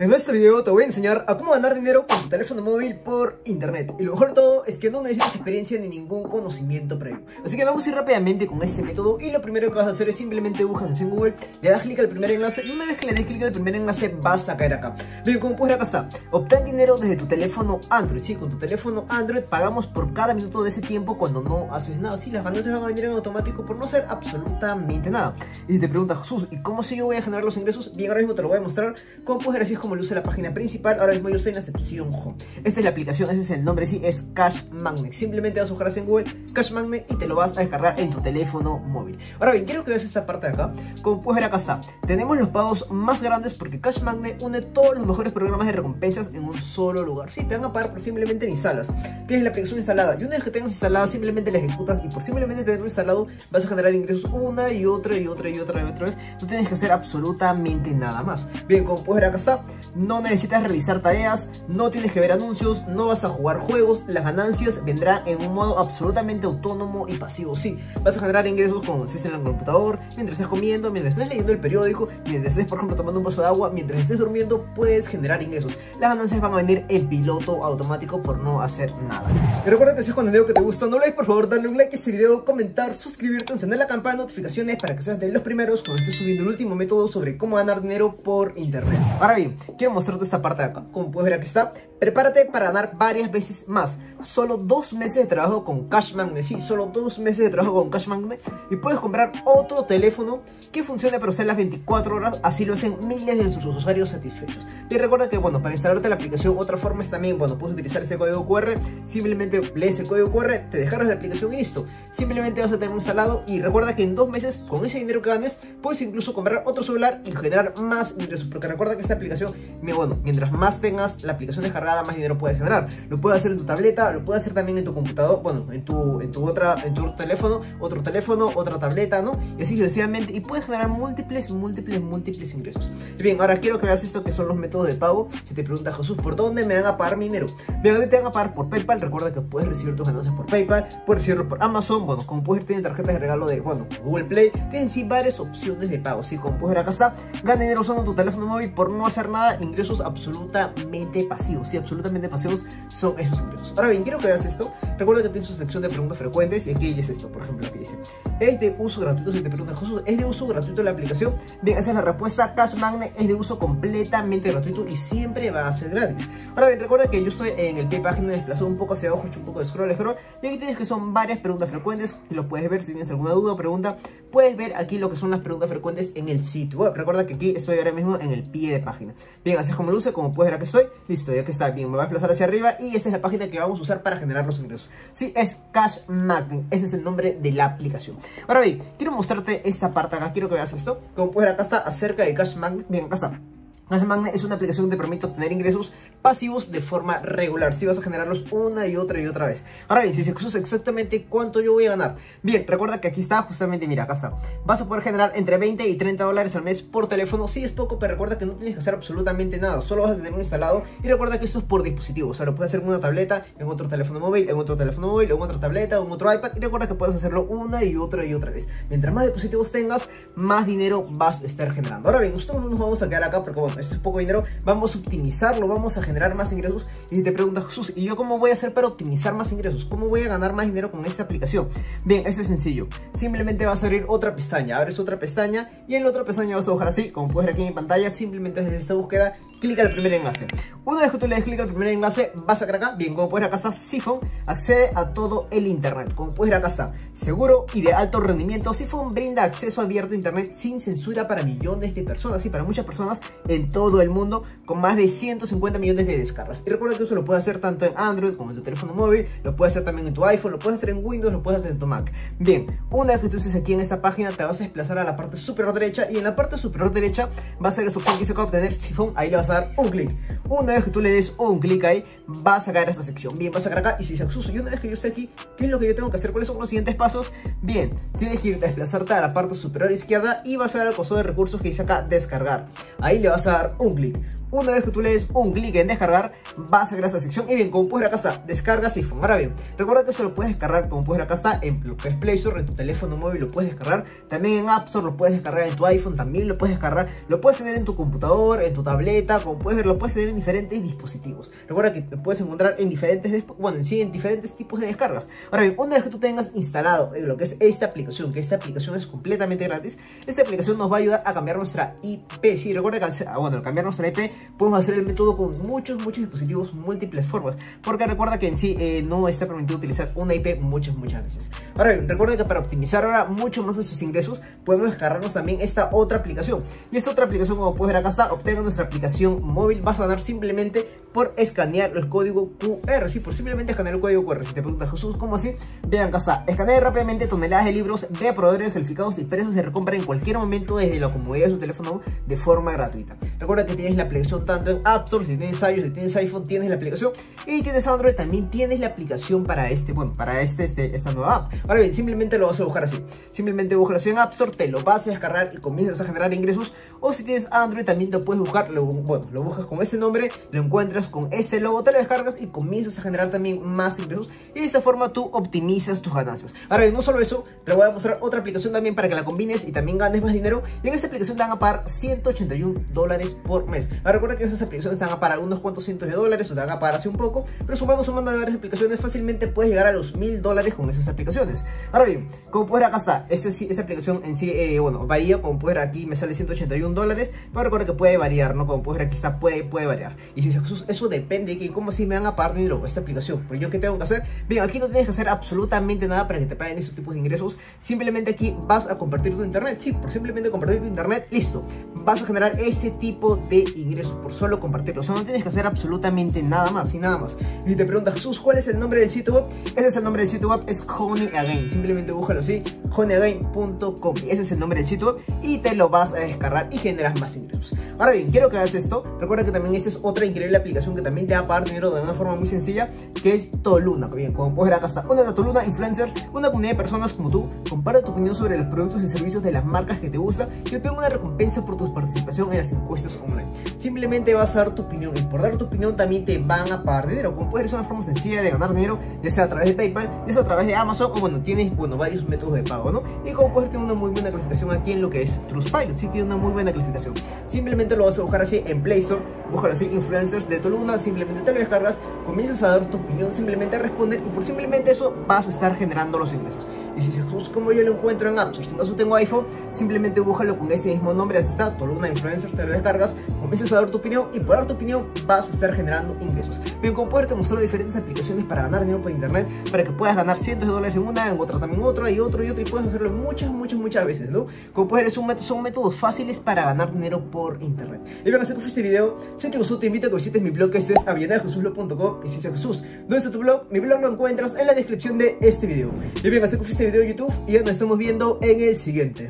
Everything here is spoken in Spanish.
En este video te voy a enseñar a cómo ganar dinero con tu teléfono móvil por internet. Y lo mejor de todo es que no necesitas experiencia ni ningún conocimiento previo. Así que vamos a ir rápidamente con este método Y lo primero que vas a hacer es simplemente buscas en Google Le das clic al primer enlace y una vez que le des clic al primer enlace vas a caer acá. Bien, como puedes ver acá está. Obtén dinero desde tu teléfono Android. Sí, con tu teléfono Android pagamos por cada minuto de ese tiempo cuando no haces nada. Sí, las ganancias van a venir en automático por no hacer absolutamente nada. Y te preguntas, Jesús, ¿y cómo si yo voy a generar los ingresos? Bien, ahora mismo te lo voy a mostrar. Como puedes ver así como luce la página principal Ahora mismo yo estoy en la sección Home Esta es la aplicación, ese es el nombre, sí, es Cash Magnet. Simplemente vas a buscar en Google Cash Magnet y te lo vas a descargar en tu teléfono móvil. Ahora bien, quiero que veas esta parte de acá. Como puedes ver acá está. Tenemos los pagos más grandes porque Cash Magnet une todos los mejores programas de recompensas en un solo lugar. Sí, te van a pagar por simplemente en instalas. Tienes la aplicación instalada y una vez que tengas instalada simplemente la ejecutas y por simplemente tenerlo instalado vas a generar ingresos una y otra y otra y otra y otra vez. No tienes que hacer absolutamente nada más. Bien, como puedes ver acá está no necesitas realizar tareas, no tienes que ver anuncios, no vas a jugar juegos, las ganancias vendrán en un modo absolutamente autónomo y pasivo. Sí, vas a generar ingresos como si estés en el computador, mientras estés comiendo, mientras estés leyendo el periódico, mientras estés, por ejemplo, tomando un vaso de agua, mientras estés durmiendo, puedes generar ingresos. Las ganancias van a venir en piloto automático por no hacer nada. Recuerda que si es contenido que te gusta, no olvides por favor darle un like a este video, comentar, suscribirte, encender la campana de notificaciones para que seas de los primeros cuando esté subiendo el último método sobre cómo ganar dinero por internet. Ahora bien, quiero mostrarte esta parte de acá. Como puedes ver aquí está. Prepárate para ganar varias veces más. Solo dos meses de trabajo con Cash Magnet. Sí, solo dos meses de trabajo con Cash Magnet. Y puedes comprar otro teléfono que funcione para usar las 24 horas. Así lo hacen miles de sus usuarios satisfechos. Y recuerda que, bueno, para instalarte la aplicación, otra forma es también, bueno, puedes utilizar ese código QR. Simplemente lees el código QR, te dejarás la aplicación y listo. Simplemente vas a tener instalado. Y recuerda que en dos meses, con ese dinero que ganes, puedes incluso comprar otro celular y generar más ingresos. Porque recuerda que esta aplicación, bueno, mientras más tengas la aplicación descargada, más dinero puedes generar. Lo puedes hacer en tu tableta, lo puedes hacer también en tu computador, bueno, en tu, en tu otra, en tu teléfono, otro teléfono, otra tableta, ¿no? Y así sucesivamente. Y puedes generar múltiples, múltiples, múltiples ingresos. Bien, ahora quiero que veas esto que son los métodos de pago. Si te preguntas, Jesús, ¿por dónde me van a pagar mi dinero? Bien, ¿dónde te van a pagar? Por PayPal. Recuerda que puedes recibir tus ganancias por PayPal, puedes recibirlo por Amazon. Bueno, como puedes tener tarjetas de regalo de, bueno, Google Play. Tienen sí varias opciones de pago. Sí, como puedes ver acá está. Gana dinero usando tu teléfono móvil por no hacer nada. Ingresos absolutamente pasivos. Sí, absolutamente pasivos son esos ingresos. Ahora bien, quiero que veas esto. Recuerda que tienes su sección de preguntas frecuentes y aquí dice esto, por ejemplo, aquí dice, ¿es de uso gratuito? Si te preguntas, Jesús, ¿es de uso gratuito la aplicación? Bien, esa es la respuesta. Cash Magnet es de uso completamente gratuito y siempre va a ser gratis. Ahora bien, recuerda que yo estoy en el pie página, desplazado un poco hacia abajo, hecho un poco de scroll, scroll, y aquí tienes que son varias preguntas frecuentes, lo puedes ver si tienes alguna duda o pregunta, puedes ver aquí lo que son las preguntas frecuentes en el sitio web. Recuerda que aquí estoy ahora mismo en el pie de página. Bien, así es como luce, como puedes ver aquí estoy, listo, ya que está me va a desplazar hacia arriba y esta es la página que vamos a usar para generar los ingresos. Sí, es Cash Magnet, ese es el nombre de la aplicación. Ahora bien, quiero mostrarte esta parte acá, quiero que veas esto. Como puedes ver acá está acerca de Cash Magnet, bien, acá está. Magnet es una aplicación que te permite obtener ingresos pasivos de forma regular. Si vas a generarlos una y otra y otra vez. Ahora bien, si se usa exactamente cuánto yo voy a ganar. Bien, recuerda que aquí está justamente, mira, acá está. Vas a poder generar entre 20 y 30 dólares al mes por teléfono. Sí es poco, pero recuerda que no tienes que hacer absolutamente nada. Solo vas a tenerlo instalado. Y recuerda que esto es por dispositivo. O sea, lo puedes hacer en una tableta, en otro teléfono móvil, en otro teléfono móvil, en otra tableta, en otro iPad. Y recuerda que puedes hacerlo una y otra y otra vez. Mientras más dispositivos tengas, más dinero vas a estar generando. Ahora bien, nosotros no nos vamos a quedar acá porque, bueno, esto es poco dinero vamos a optimizarlo, vamos a generar más ingresos. Y te preguntas, Jesús, ¿y yo cómo voy a hacer para optimizar más ingresos? ¿Cómo voy a ganar más dinero con esta aplicación? Bien, eso es sencillo. Simplemente vas a abrir otra pestaña, abres otra pestaña y en la otra pestaña vas a buscar así, como puedes ver aquí en pantalla, simplemente desde esta búsqueda, clica el primer enlace. Una vez que tú le des clic al primer enlace, vas a crear acá, bien, como puedes ver acá está Siphon, accede a todo el internet. Como puedes ver acá está, seguro y de alto rendimiento, Siphon brinda acceso abierto a internet sin censura para millones de personas y para muchas personas en todo el mundo con más de 150 millones de descargas. Y recuerda que eso lo puedes hacer tanto en Android como en tu teléfono móvil, lo puedes hacer también en tu iPhone, lo puedes hacer en Windows, lo puedes hacer en tu Mac. Bien, una vez que tú estés aquí en esta página, te vas a desplazar a la parte superior derecha y en la parte superior derecha va a el opción que dice obtener Siphon, ahí le vas a dar un clic. Una vez que tú le des un clic ahí, vas a caer a esta sección. Bien, vas a caer acá y si se uso y una vez que yo esté aquí, ¿qué es lo que yo tengo que hacer? ¿Cuáles son los siguientes pasos? Bien, tienes que ir a desplazarte a la parte superior izquierda y vas a ver el costo de recursos que dice acá descargar. Ahí le vas a dar un clic. Una vez que tú le des un clic en descargar, vas a ver a esta sección. Y bien, como puedes ver acá está, descargas y Ahora bien, recuerda que eso lo puedes descargar, como puedes ver acá está, en Play Store, en tu teléfono móvil lo puedes descargar. También en App Store lo puedes descargar en tu iPhone, también lo puedes descargar. Lo puedes tener en tu computador, en tu tableta, como puedes ver, lo puedes tener en diferentes dispositivos. Recuerda que lo puedes encontrar en diferentes, bueno, en sí, en diferentes tipos de descargas. Ahora bien, una vez que tú tengas instalado lo que es esta aplicación, que esta aplicación es completamente gratis, esta aplicación nos va a ayudar a cambiar nuestra IP. Sí, recuerda que ah, bueno, cambiar nuestra IP podemos hacer el método con muchos, muchos dispositivos, múltiples formas. Porque recuerda que en sí eh, no está permitido utilizar una IP muchas, muchas veces. Ahora bien, recuerda que para optimizar ahora mucho más nuestros ingresos, podemos descargarnos también esta otra aplicación. Y esta otra aplicación, como puedes ver acá está, obtenga nuestra aplicación móvil, vas a ganar simplemente por escanear el código QR. Sí, por simplemente escanear el código QR. Si te preguntas, Jesús, ¿cómo así? Vean acá está, escanea rápidamente toneladas de libros de proveedores calificados y precios se recompra en cualquier momento desde la comodidad de su teléfono de forma gratuita. Recuerda que tienes la aplicación tanto en App Store, si tienes iOS, si tienes iPhone, tienes la aplicación y tienes Android, también tienes la aplicación para este, bueno, para este, este esta nueva app. Ahora bien, simplemente lo vas a buscar así. Simplemente buscas en App Store, te lo vas a descargar y comienzas a generar ingresos. O si tienes Android, también lo puedes buscar, lo, bueno, lo buscas con este nombre, lo encuentras con este logo, te lo descargas y comienzas a generar también más ingresos. Y de esta forma tú optimizas tus ganancias. Ahora bien, no solo eso, te voy a mostrar otra aplicación también para que la combines y también ganes más dinero. Y en esta aplicación te van a pagar 181 dólares por mes. Ahora recuerda que esas aplicaciones te van a pagar unos cuantos cientos de dólares o te van a pagar así un poco, pero sumando, sumando de varias aplicaciones fácilmente puedes llegar a los mil dólares con esas aplicaciones. Ahora bien, como puedes ver acá está, esta, esta aplicación en sí, eh, bueno, varía, como puedes ver aquí me sale 181 dólares, pero recuerda que puede variar, ¿no? Como puedes ver aquí está, puede, puede variar. Y si eso, eso depende de cómo si me van a pagar dinero esta aplicación, pero yo qué tengo que hacer, bien, aquí no tienes que hacer absolutamente nada para que te paguen esos tipos de ingresos, simplemente aquí vas a compartir tu internet, sí, por simplemente compartir tu internet, listo, vas a generar este tipo de ingresos por solo compartirlo, o sea, no tienes que hacer absolutamente nada más y nada más. Y te preguntas, Jesús, ¿cuál es el nombre del sitio web? Ese es el nombre del sitio web, es Honey Again, simplemente búscalo así, honeyagain.com, ese es el nombre del sitio web y te lo vas a descargar y generas más ingresos. Ahora bien, quiero que hagas esto, recuerda que también esta es otra increíble aplicación que también te va a pagar dinero de una forma muy sencilla, que es Toluna, bien, como puedes ver acá está, una Toluna Influencer, una comunidad de personas como tú, comparte tu opinión sobre los productos y servicios de las marcas que te gustan y obtenga una recompensa por tu participación en las encuestas online. Simplemente vas a dar tu opinión y por dar tu opinión también te van a pagar dinero, como puedes ver es una forma sencilla de ganar dinero, ya sea a través de PayPal, ya sea a través de Amazon o bueno, tienes bueno, varios métodos de pago, ¿no? Y como puedes tener una muy buena calificación aquí en lo que es Trustpilot, sí tiene una muy buena calificación. Simplemente lo vas a buscar así en Play Store, buscar así influencers de Toluna, simplemente te lo descargas, comienzas a dar tu opinión, simplemente a responder y por simplemente eso vas a estar generando los ingresos. Y si Jesús, como yo lo encuentro en Apps, si en caso tengo iPhone, simplemente búscalo con ese mismo nombre, así está, Toluna Influencers, te lo descargas, comienzas a dar tu opinión y por dar tu opinión vas a estar generando ingresos. Como puedes te mostrar diferentes aplicaciones para ganar dinero por internet, para que puedas ganar cientos de dólares en una, en otra también otra, y otro y otro, y puedes hacerlo muchas, muchas, muchas veces, ¿no? Como puedes ver, son métodos, son métodos fáciles para ganar dinero por internet. Y bien, así que fue este video. Si te gustó, te invito a que visites mi blog, que este es avianajesuslo.com, y si es Jesús, ¿dónde está tu blog? Mi blog lo encuentras en la descripción de este video. Y bien, así que fue este video de YouTube, y ya nos estamos viendo en el siguiente.